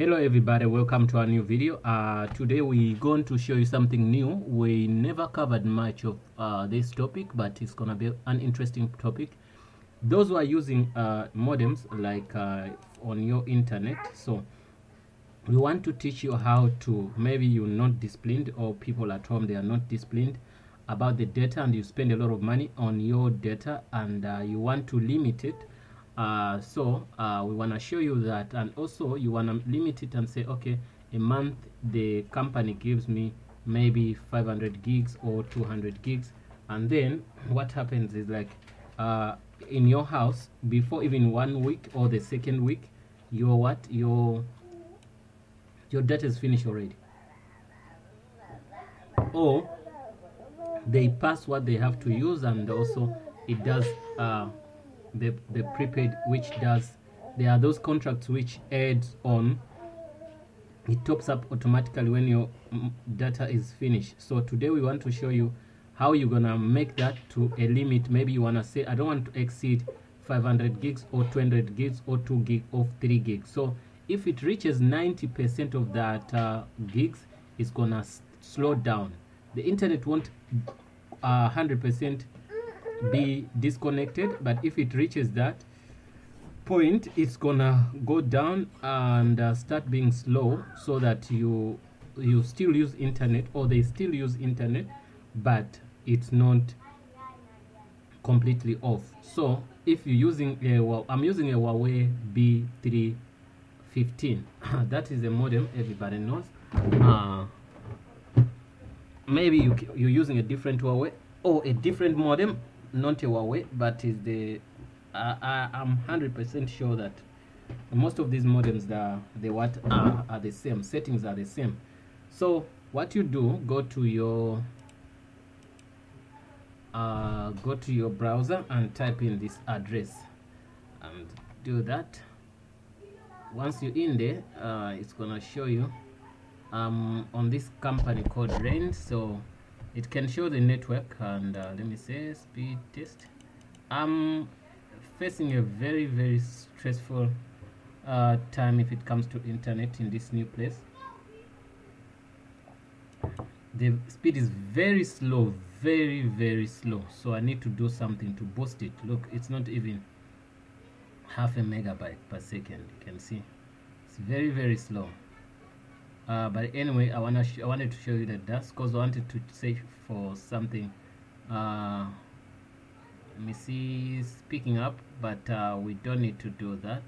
hello everybody. Welcome to our new video. Uh, today we're going to show you something new. We never covered much of uh, this topic but it's gonna be an interesting topic. Those who are using uh, modems like uh, on your internet so we want to teach you how to maybe you're not disciplined or people at home they are not disciplined about the data and you spend a lot of money on your data and uh, you want to limit it uh, so uh, we want to show you that and also you want to limit it and say okay a month the company gives me maybe 500 gigs or 200 gigs. And then what happens is like uh, in your house before even one week or the second week your what your your data is finished already. Or they pass what they have to use and also it does uh, the, the prepaid which does there are those contracts which adds on. It tops up automatically when your data is finished. So today we want to show you how you're gonna make that to a limit. Maybe you want to say i don't want to exceed 500 gigs or 200 gigs or 2 gig or 3 gigs. So if it reaches 90 percent of that uh, gigs it's gonna slow down. The internet won't 100% be disconnected but if it reaches that point it's gonna go down and uh, start being slow so that you you still use internet or they still use internet but it's not completely off. So if you're using a well i'm using a huawei b315 that is a modem everybody knows. Uh, maybe you, you're using a different huawei or a different modem not Huawei, but is the I, I'm 100% sure that most of these modems the the what are, are the same settings are the same. So what you do, go to your uh, go to your browser and type in this address and do that. Once you're in there, uh, it's gonna show you um, on this company called Rain. So it can show the network and uh, let me say speed test. I'm facing a very very stressful uh, time if it comes to internet in this new place. The speed is very slow very very slow. So i need to do something to boost it. Look it's not even half a megabyte per second. You can see. It's very very slow uh, but anyway I wanna I wanted to show you that that's because I wanted to say for something. Uh, let me see it's picking up but uh, we don't need to do that.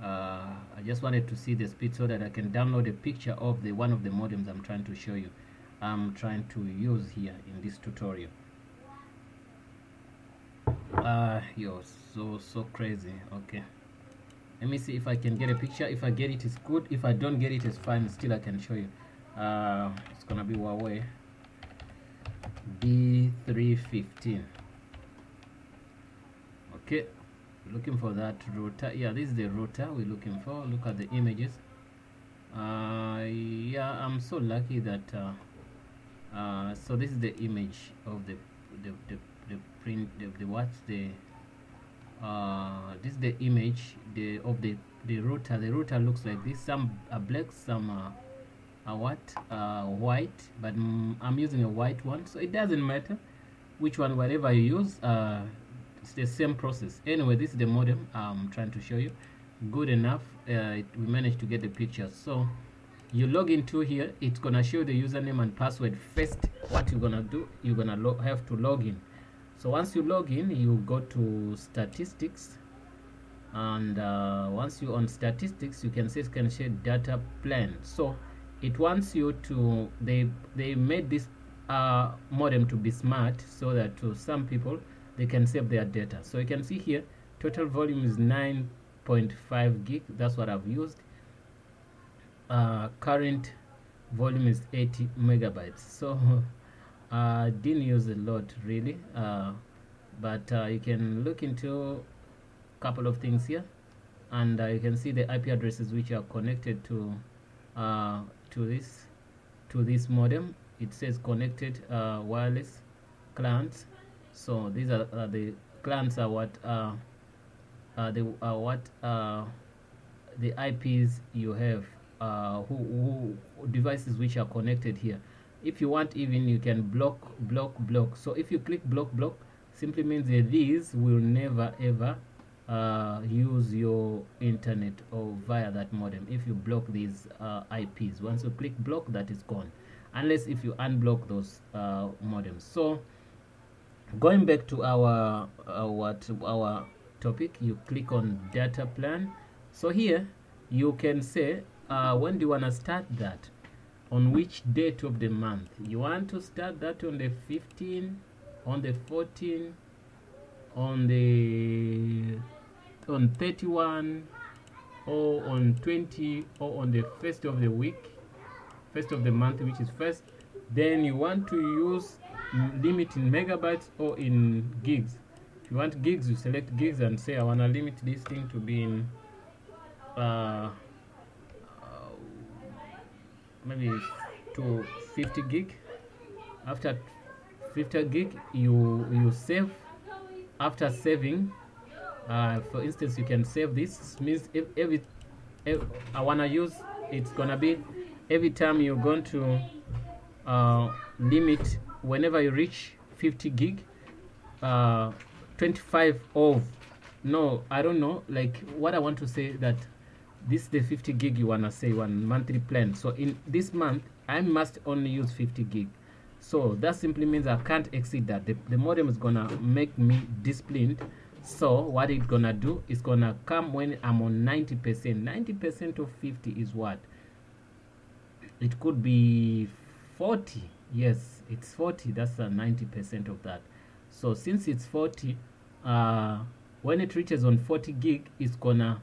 Uh, I just wanted to see the speed so that I can download a picture of the one of the modems I'm trying to show you I'm trying to use here in this tutorial. Uh you're so so crazy. Okay let me see if I can get a picture. If I get it it's good. If I don't get it it's fine. Still I can show you. Uh, it's gonna be Huawei B315 okay. Looking for that router. Yeah this is the router we're looking for. Look at the images. Uh, yeah I'm so lucky that uh, uh, so this is the image of the the, the, the print the, the what's the uh, this is the image the of the the router. The router looks like this. Some are black some are, are what? Uh, white but I'm using a white one so it doesn't matter which one whatever you use uh, it's the same process. Anyway this is the modem I'm trying to show you. Good enough uh, it, we managed to get the picture. So you log into here it's gonna show the username and password. First what you're gonna do you're gonna have to log in so once you log in you go to statistics. And uh, once you're on statistics you can see it can share data plan. So it wants you to they they made this uh, modem to be smart so that to some people they can save their data. So you can see here total volume is 9.5 gig. That's what I've used. Uh, current volume is 80 megabytes. So uh, didn't use a lot really. Uh, but uh, you can look into a couple of things here. And uh, you can see the IP addresses which are connected to uh, to this to this modem. It says connected uh, wireless clients. So these are the clients are what the what the IPs you have uh, who, who devices which are connected here if you want even you can block block block. So if you click block block simply means that these will never ever uh, use your internet or via that modem. If you block these uh, IPs once you click block that is gone. Unless if you unblock those uh, modems. So going back to our uh, what our topic you click on data plan. So here you can say uh, when do you want to start that on which date of the month? You want to start that on the 15 on the 14 on the on 31 or on 20 or on the first of the week first of the month which is first? Then you want to use limit in megabytes or in gigs. If you want gigs you select gigs and say I want to limit this thing to be in uh, maybe to 50 gig. After 50 gig you you save after saving uh, for instance you can save this means if every, if I want to use it's gonna be every time you're going to uh, limit whenever you reach 50 gig uh, 25 of no I don't know like what I want to say that this is the 50 gig you wanna say one monthly plan. So in this month I must only use 50 gig. So that simply means I can't exceed that. The, the modem is gonna make me disciplined. So what it's gonna do? Is gonna come when I'm on 90 percent. 90 percent of 50 is what? It could be 40 yes it's 40 that's a 90 percent of that. So since it's 40 uh when it reaches on 40 gig it's gonna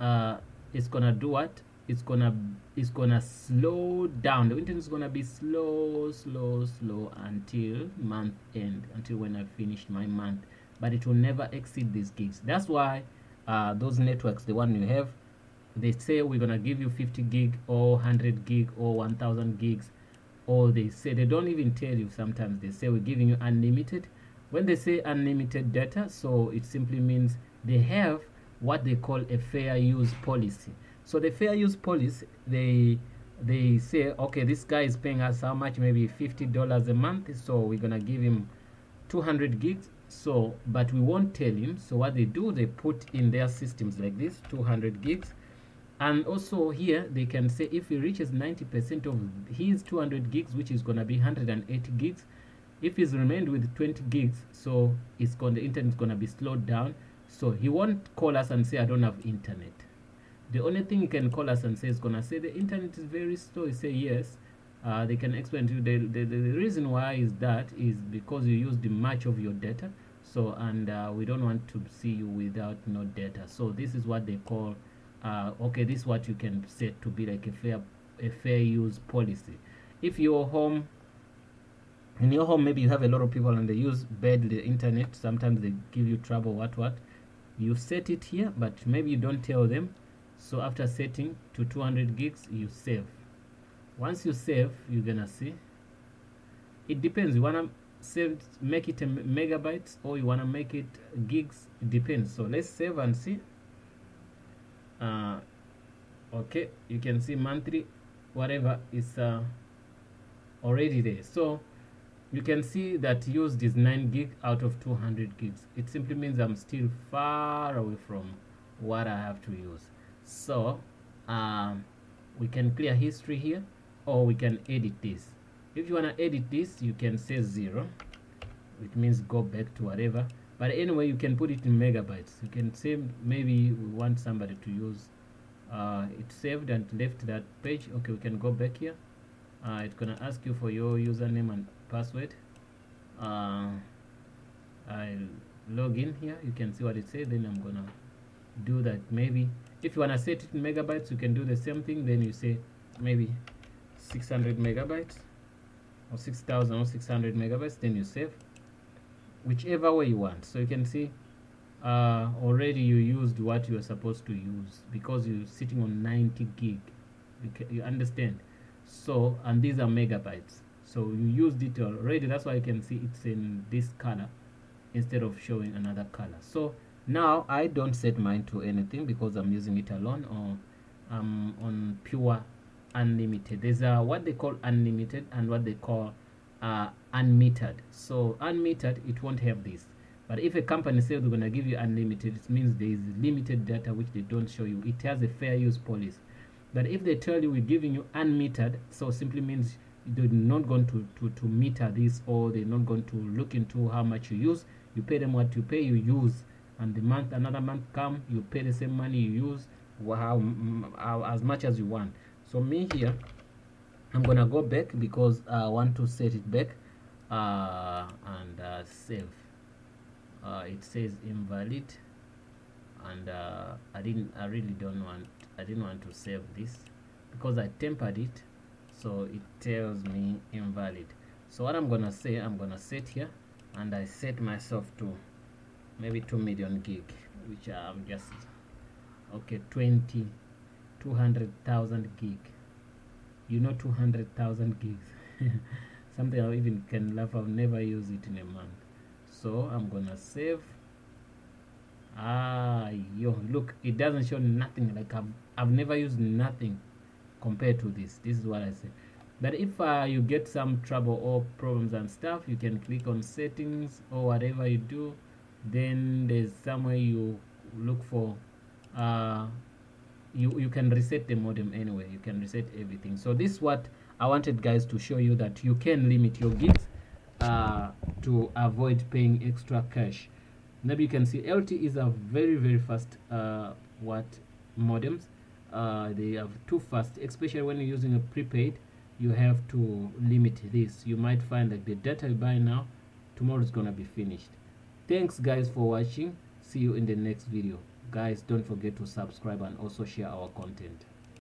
uh it's gonna do what? It's gonna it's gonna slow down. The internet is gonna be slow slow slow until month end until when i finished my month. But it will never exceed these gigs. That's why uh, those networks the one you have they say we're gonna give you 50 gig or 100 gig or 1000 gigs or they say. They don't even tell you sometimes. They say we're giving you unlimited. When they say unlimited data so it simply means they have what they call a fair use policy. So the fair use policy they they say okay this guy is paying us how much? Maybe 50 dollars a month so we're gonna give him 200 gigs. So but we won't tell him. So what they do they put in their systems like this 200 gigs. And also here they can say if he reaches 90 percent of his 200 gigs which is to be 180 gigs if he's remained with 20 gigs so it's going the internet is to be slowed down so he won't call us and say i don't have internet. The only thing he can call us and say is going to say the internet is very slow. He say yes. Uh, they can explain to you. The, the, the reason why is that is because you used the much of your data. So and uh, we don't want to see you without no data. So this is what they call uh, okay this is what you can set to be like a fair a fair use policy. If your home in your home maybe you have a lot of people and they use bad the internet. Sometimes they give you trouble what what you set it here but maybe you don't tell them. So after setting to 200 gigs you save. Once you save you're gonna see. It depends. You wanna save make it a megabytes or you wanna make it gigs it depends. So let's save and see. Uh, okay you can see monthly whatever is uh, already there. So you can see that used is 9 gig out of 200 gigs. It simply means I'm still far away from what I have to use. So um, we can clear history here or we can edit this. If you want to edit this you can say 0 which means go back to whatever. But anyway you can put it in megabytes. You can say maybe we want somebody to use uh, it saved and left that page. Okay we can go back here. Uh, it's gonna ask you for your username and password. Uh, I log in here. You can see what it says. Then I'm gonna do that. Maybe if you wanna set it in megabytes you can do the same thing. Then you say maybe 600 megabytes or 6000 or 600 megabytes. Then you save whichever way you want. So you can see uh, already you used what you are supposed to use because you're sitting on 90 gig. You, can, you understand? So and these are megabytes so you used it already that's why you can see it's in this color instead of showing another color. So now I don't set mine to anything because I'm using it alone or i'm on pure unlimited. There's a what they call unlimited and what they call uh, unmetered. So unmetered it won't have this. But if a company says they're going to give you unlimited it means there is limited data which they don't show you. It has a fair use policy. But if they tell you we're giving you unmetered so simply means they're not going to, to, to meter this or they're not going to look into how much you use. You pay them what you pay you use. And the month another month come you pay the same money you use how, how as much as you want. So me here i'm gonna go back because i want to set it back. Uh, and uh, save. Uh, it says invalid. And uh, I didn't I really don't want I didn't want to save this because I tempered it so it tells me invalid. So what I'm gonna say I'm gonna set here and I set myself to maybe 2 million gig which I'm just okay 20 200,000 gig. You know 200,000 gigs. Something I even can laugh I'll never use it in a month. So I'm gonna save. Ah yo look it doesn't show nothing. Like I've, I've never used nothing compared to this. This is what I say. But if uh, you get some trouble or problems and stuff you can click on settings or whatever you do. Then there's somewhere you look for uh, you you can reset the modem anyway. You can reset everything. So this is what I wanted guys to show you that you can limit your gigs uh, to avoid paying extra cash. Maybe you can see LTE is a very very fast uh, what modems uh, they are too fast especially when you're using a prepaid you have to limit this. You might find that the data you buy now tomorrow is gonna be finished. Thanks guys for watching. See you in the next video. Guys don't forget to subscribe and also share our content